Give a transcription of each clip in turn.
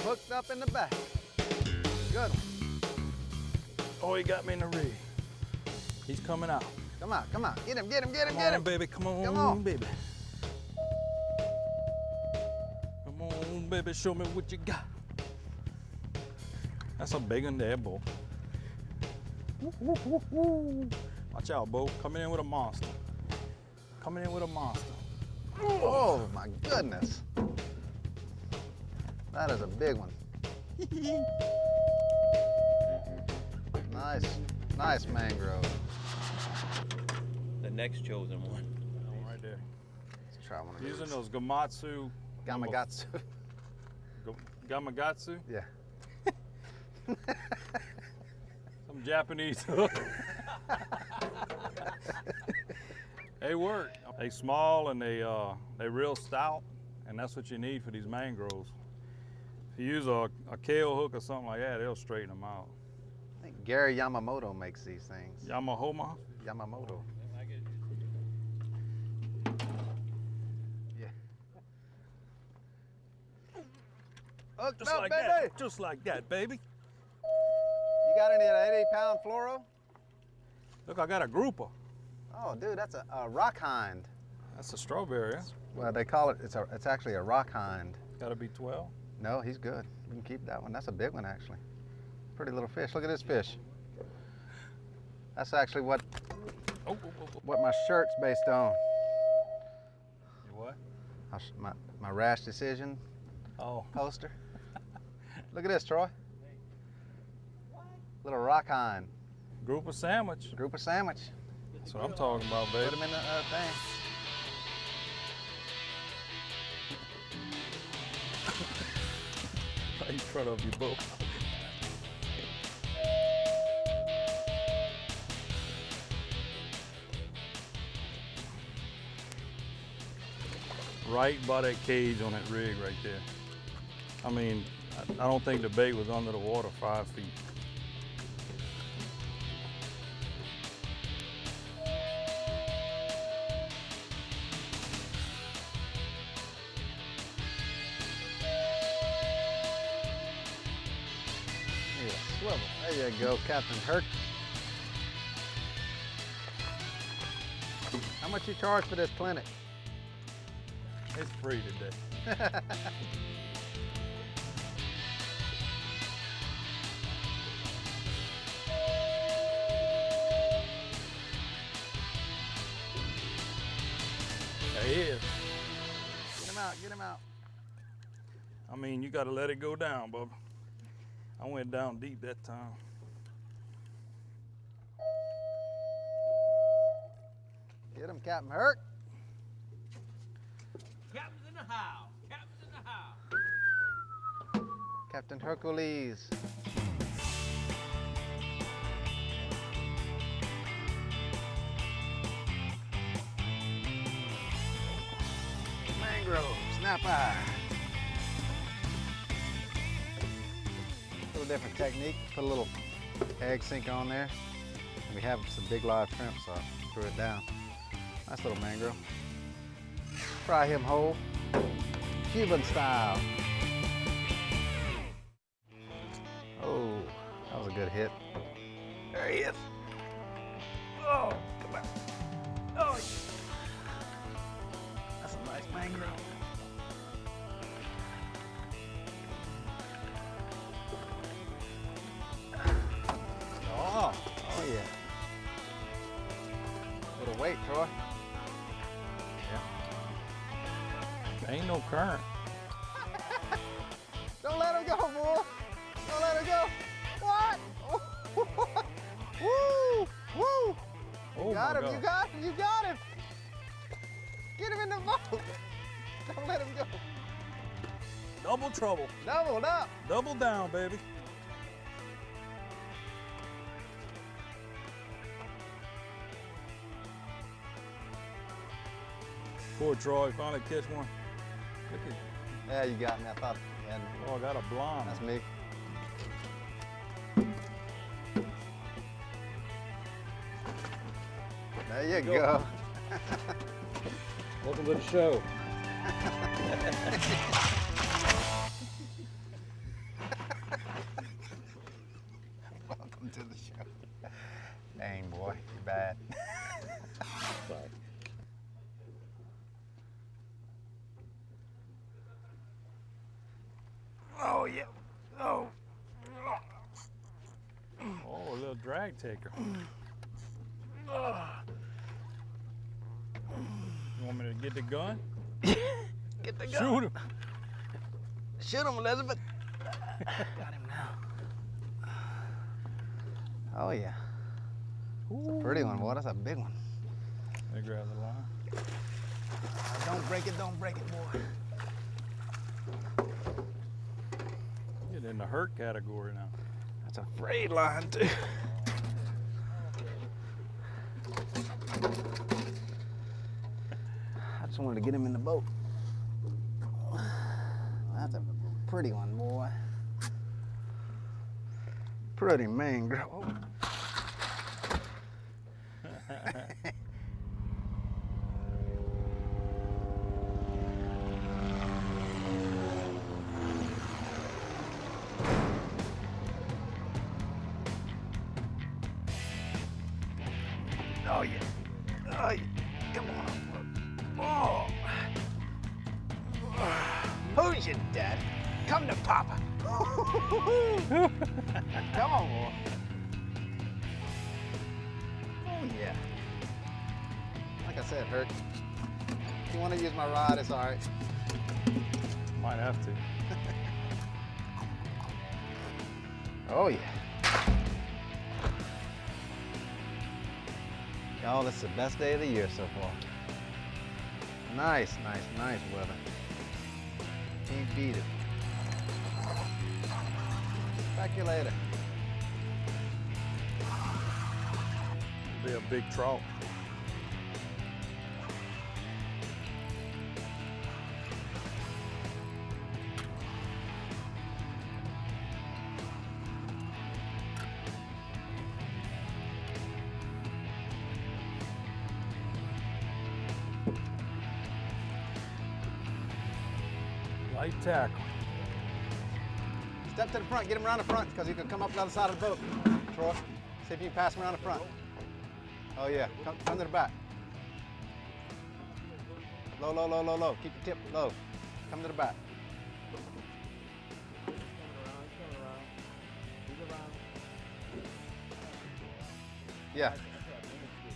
hooked up in the back. Good one. Oh, he got me in the rig. He's coming out. Come on, come on. Get him, get him, get him, Come get on, him. baby. Come on, Come on. baby. Come on, baby. Show me what you got. That's a big one there, woo, woo, woo. Watch out, Bo. Coming in with a monster. Coming in with a monster. Oh my goodness. That is a big one. Nice, nice mangrove. The next chosen one. Right there. Let's try one of Using these. those Gamatsu. Gamagatsu. Gamagatsu? yeah. Some Japanese hook. they work. They small and they uh, they real stout, and that's what you need for these mangroves. If you use a, a Kahle hook or something like that, it'll straighten them out. I think Gary Yamamoto makes these things. Yamahoma. Yamamoto. Yeah. Hooked Just up, like baby. that. Just like that, baby. You got any of that 80 pound fluoro? Look, I got a grouper. Oh, dude, that's a, a rock hind. That's a strawberry. Well, they call it, it's, a, it's actually a rock hind. Got to be 12. No, he's good. We can keep that one. That's a big one, actually. Pretty little fish. Look at this fish. That's actually what, Oh, oh, oh, what my shirt's based on. You what? My, my, rash decision Oh, poster. Look at this, Troy. Little rock hind. of sandwich. Group of sandwich. That's what I'm talking about, baby. Put them in the uh, thing. Front of you both. Right by that cage on that rig right there. I mean, I don't think the bait was under the water five feet. Swivel. There you go, Captain Herk. How much you charge for this clinic? It's free today. There he is. Get him out, get him out. I mean, you got to let it go down, Bubba. I went down deep that time. Get him, Captain Herk. Captain's in the house. Captain's in the house. Captain Hercules. Mangrove, snapper. Little different technique. Put a little egg sink on there. And we have some big live shrimp, so I threw it down. Nice little mangrove. Fry him whole. Cuban style. Oh, that was a good hit. There he is. Oh, come on. Oh, that's a nice mangrove. Ain't no current. Don't let him go, boy. Don't let him go. What? Woo! Woo! Oh got my him, you got him, you got him. Get him in the boat. Don't let him go. Double trouble. Doubled up. Double down, baby. Poor Troy, finally catch one. Pickard. Yeah, you got me. I thought you had me. Oh, I got a blonde. That's me. There you, go. go. Welcome to the show. Welcome to the show. Dang, boy, you're bad. Sorry. Little drag taker. You want me to get the gun? Get the gun. Shoot him. Shoot him, Elizabeth. Got him now. Oh yeah. It's a pretty one, boy. That's a big one. Me grab the line. Uh, don't break it, don't break it, boy. Get in the hurt category now. That's a frayed line too. I just wanted to get him in the boat. That's a pretty one, boy. Pretty mangrove. Your dad? Come to Papa. Come on, boy. Oh yeah. Like I said, Herk. If you want to use my rod, it's all right. Might have to. Oh yeah. Y'all, this is the best day of the year so far. Nice, nice, nice weather. Can't beat it. Back you later. Be a big trout. Light tackle. Step to the front, get him around the front, because he can come up the other side of the boat. Troy, see if you can pass him around the front. Oh yeah, come, come to the back. Low, low, low, low, low. Keep your tip low. Come to the back. Yeah.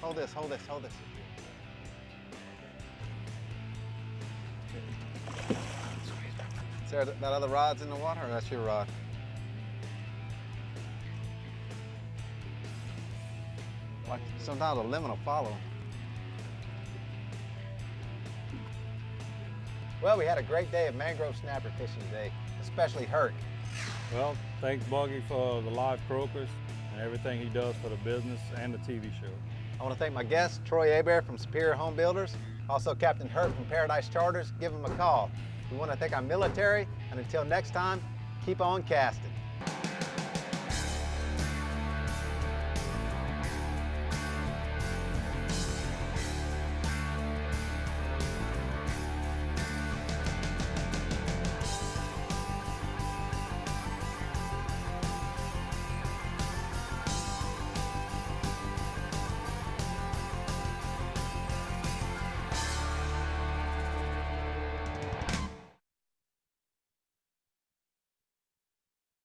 Hold this, hold this, hold this. Is that other rod's in the water, or that's your rod? Like sometimes a lemon will follow. Well, we had a great day of mangrove snapper fishing today, especially Herk. Well, thanks Buggy for the live croakers and everything he does for the business and the TV show. I want to thank my guest, Troy Hebert from Superior Home Builders, also Captain Herk from Pair-a Dice Charters. Give him a call. We want to thank our military, and until next time, keep on casting.